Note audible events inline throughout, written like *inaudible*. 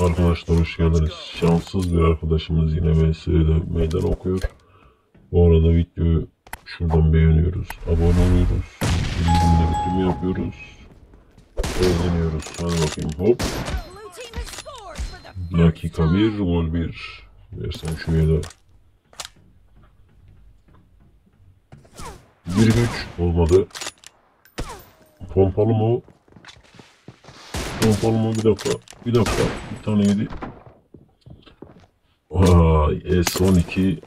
Arkadaşlar hoş geldiniz. Şanssız bir arkadaşımız yine VS'de meydan okuyor. Bu arada videoyu şuradan beğeniyoruz. Abone oluyoruz. Bildirimleri yapıyoruz. Eğleniyoruz. Hadi bakayım hop. Dakika time. 1 gol 1. Versen şuraya da. 1-3 olmadı. Pompalı mı? Pompalı mı? Bir dakika. Bir dakika. Bir tane yedi. Vay S12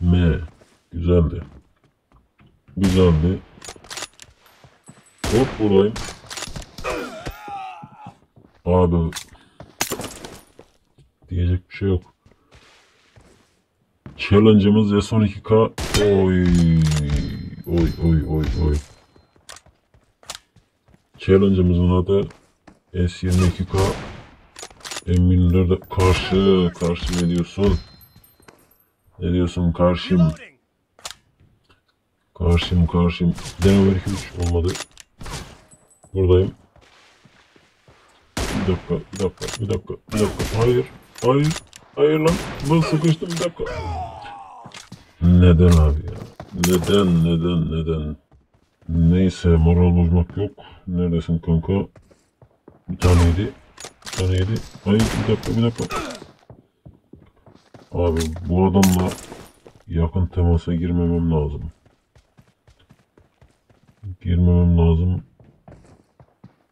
M. Güzeldi. Güzeldi. Hop buradayım. Abi diyecek bir şey yok. Challenge'ımız S12K. Oy. Oy oy oy oy. Challenge'ımızın adı S22K. M24'de karşı karşı ne diyorsun? Ne diyorsun karşım? Karşım karşım. Denver 2 olmadı. Buradayım. Bir dakika, bir dakika, bir dakika, bir dakika. Hayır, hayır, hayır lan. Ben sıkıştım bir dakika. Neden abi ya? Neden, neden, neden? Neyse moral bozmak yok. Neredesin kanka? Bir tane yedi. Bir tane yedi. Hayır bir dakika, bir dakika. Abi bu adamla yakın temasa girmemem lazım. Girmemem lazım.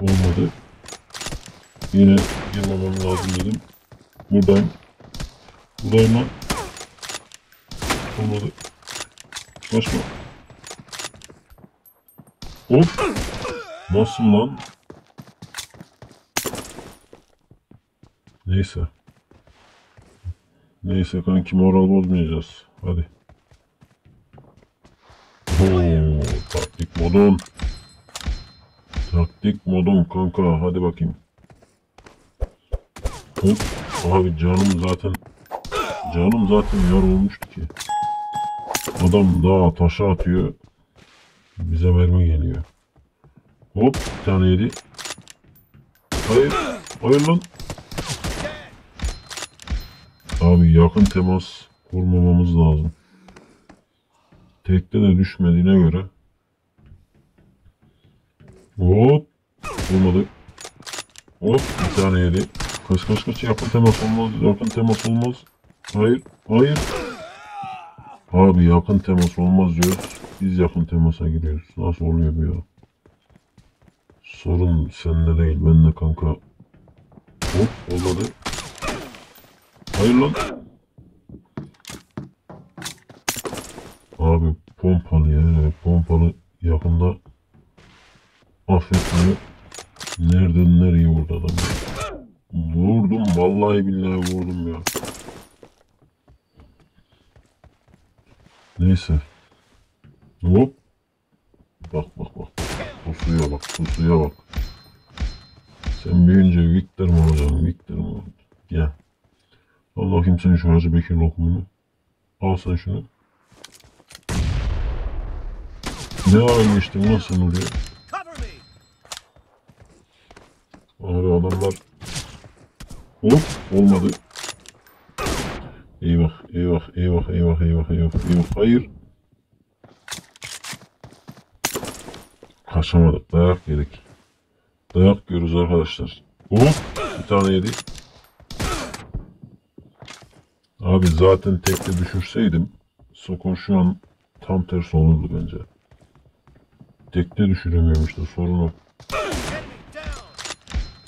Olmadı. Yine girmemem lazım dedim. Buradayım. Buradayım lan. Olmadı. Kaçma. Hop. Nasıl lan? Neyse. Neyse kanki moral bozmayacağız. Hadi. Oo, taktik modon. Taktik modon kanka. Hadi bakayım. Hop. Abi canım zaten canım zaten yar olmuştu ki. Adam daha taşa atıyor. Bize mermi geliyor. Hop bir tane yedi. Hayır. Hayır lan. Abi yakın temas kurmamamız lazım. Tekte de düşmediğine göre. Hop. Olmadı. Hop bir tane yedi. Kaç kaç kaç yakın temas olmaz. Yakın temas olmaz. Hayır. Hayır. Abi yakın temas olmaz diyoruz. Biz yakın temasa giriyoruz. Nasıl oluyor bu ya? Sorun sende değil. Bende kanka. Hop olmadı. Hayır. Abi pompalı ya. Pompalı yakında affetmiyor. Nereden nereye vurdu adam? Vurdum vallahi billahi vurdum ya. Neyse. Hop. Bak bak bak. Pusuya bak pusuya bak. Sen büyüyünce Victor mu olacaksın? Victor mu olacaksın? Gel. Al bakayım sen şu Hacı Bekir lokumunu. Al sen şunu. Ne ara geçtin lan sen oraya? Abi adamlar Hop olmadı. Eyvah eyvah eyvah eyvah eyvah eyvah eyvah hayır. Kaçamadık dayak yedik. Dayak yiyoruz arkadaşlar. Hop bir tane yedi. Abi zaten tekte düşürseydim Sokon şu an tam tersi olurdu bence. Tekte düşüremiyorum işte sorun o.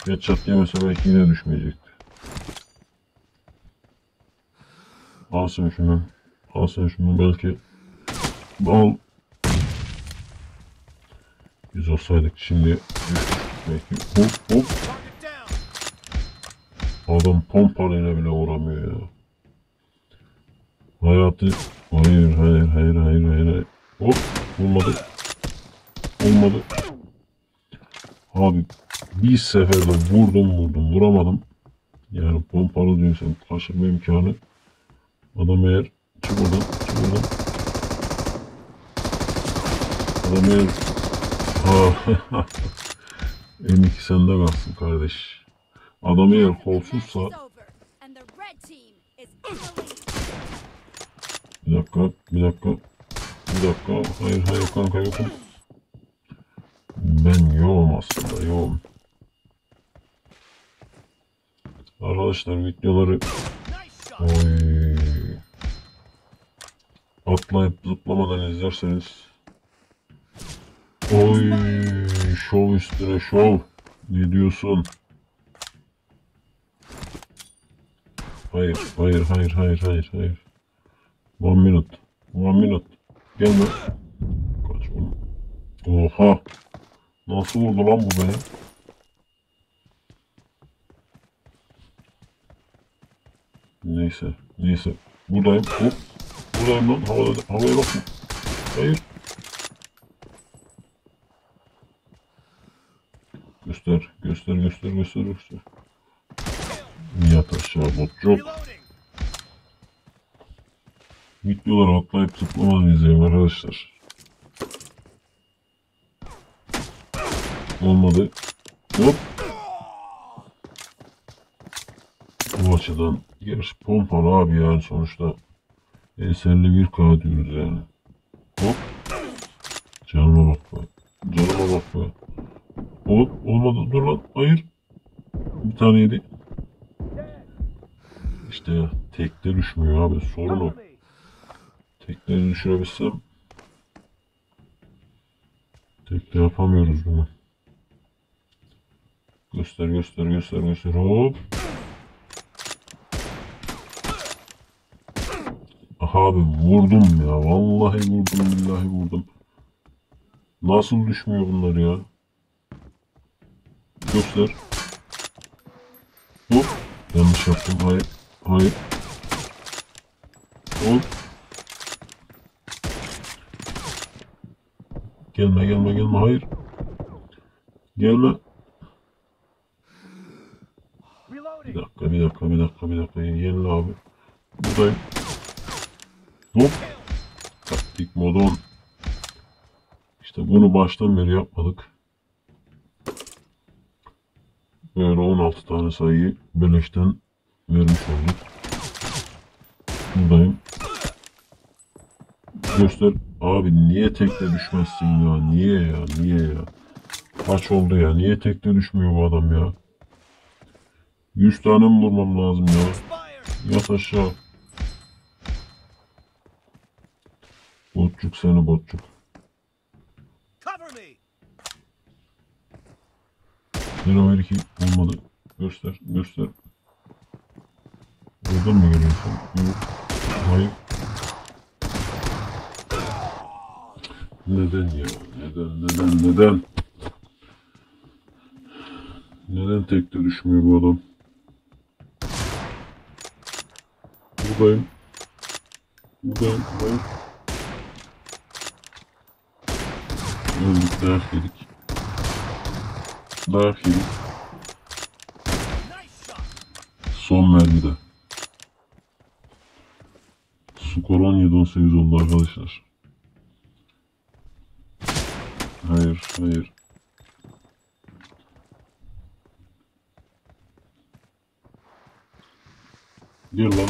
Headshot yemese belki yine düşmeyecekti. Al sen şunu. Al sen şunu belki. Al. Biz olsaydık şimdi belki. Hop hop. Adam pompalıyla bile vuramıyor ya. Hayatı. Hayır hayır hayır hayır hayır. hayır. Hop. Olmadı. Olmadı. Abi bir seferde vurdum vurdum vuramadım. Yani pompalı diyorsan taşıma imkanı. Adam eğer çık oradan çık oradan. Adam eğer ha *laughs* M2 sende kalsın kardeş. Adam eğer kolsuzsa bir dakika bir dakika bir dakika hayır hayır kanka yokum. Ben yoğum aslında yoğum. Arkadaşlar videoları. Oy. Atlayıp zıplamadan izlerseniz. Oy, şov üstüne şov. Ne diyorsun? Hayır, hayır, hayır, hayır, hayır, hayır. One minute, one minute. Gelme. Kaç oğlum. Oha. Nasıl vurdu lan bu be? Neyse, neyse. Buradayım. Hop. Buradayım lan. Havada, havaya bak. Hayır. Göster, göster, göster, göster, göster. Yat aşağı botçuk. Videoları atlayıp zıplamadan izleyin arkadaşlar. Olmadı. Hop. Bu açıdan gerçi pompalı abi yani sonuçta eserli bir K diyoruz yani. Hop. Canıma bak be. Canıma bak be. Hop. Olmadı. Dur lan. Hayır. Bir tane yedi. İşte. Tekte düşmüyor abi. Sorun o. Tekneyi düşürebilsem tekne yapamıyoruz bunu. Göster göster göster göster hop. Abi vurdum ya. Vallahi vurdum billahi vurdum. Nasıl düşmüyor bunlar ya? Göster. Hop. Yanlış yaptım. Hayır. Hayır. Hop. Gelme gelme gelme hayır. Gelme. Bir dakika bir dakika bir dakika bir dakika. Yenile abi. Buradayım. Hop. Taktik modon. İşte bunu baştan beri yapmadık. Böyle 16 tane sayıyı beleşten vermiş olduk. Buradayım. Göster. Abi niye tekne düşmezsin ya? Niye ya? Niye ya? Kaç oldu ya? Niye tekne düşmüyor bu adam ya? 100 tane mi vurmam lazım ya? Yat aşağı. Botçuk seni botçuk. Zero ver iki olmadı. Göster, göster. Buradan mı geliyorsun? Hayır. Neden ya? Neden, neden, neden? Neden tekte düşmüyor bu adam? Buradayım. Buradayım. Hayır. Öldük, dayak yedik. Dayak yedik. Son mermide. Skor 17-18 oldu arkadaşlar. Hayır, hayır. Gir lan.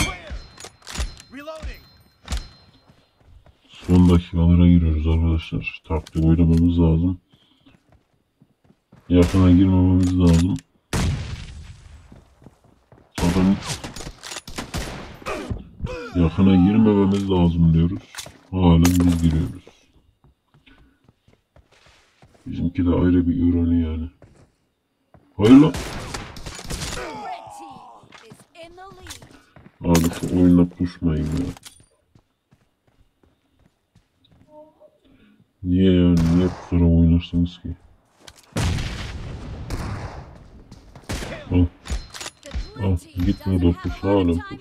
Son dakikalara giriyoruz arkadaşlar. Taktik oynamamız lazım. Yakına girmememiz lazım. Adam yakına girmememiz lazım diyoruz. Halen biz giriyoruz. Bizimki de ayrı bir ürünü yani. Hayır lan. Abi şu oyunla pusmayın ya. Niye yani? Niye pusarak oynarsınız ki? Al. The Oh, blue team gitme doesn't dokuz, have a lot hala pus.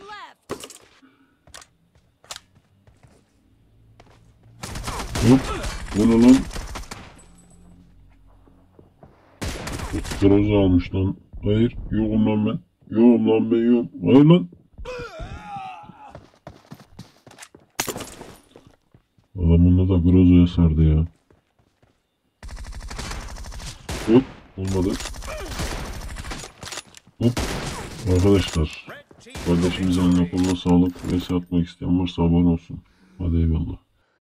Hop. O ne lan? Groza almış lan. Hayır. Yokum lan ben. Yokum lan ben yokum. Hayır lan. Adamında da Groza'ya sardı ya. Hop. Olmadı. Hop. Arkadaşlar kardeşimizin eline koluna sağlık. Ve atmak isteyen varsa abone olsun. Hadi eyvallah.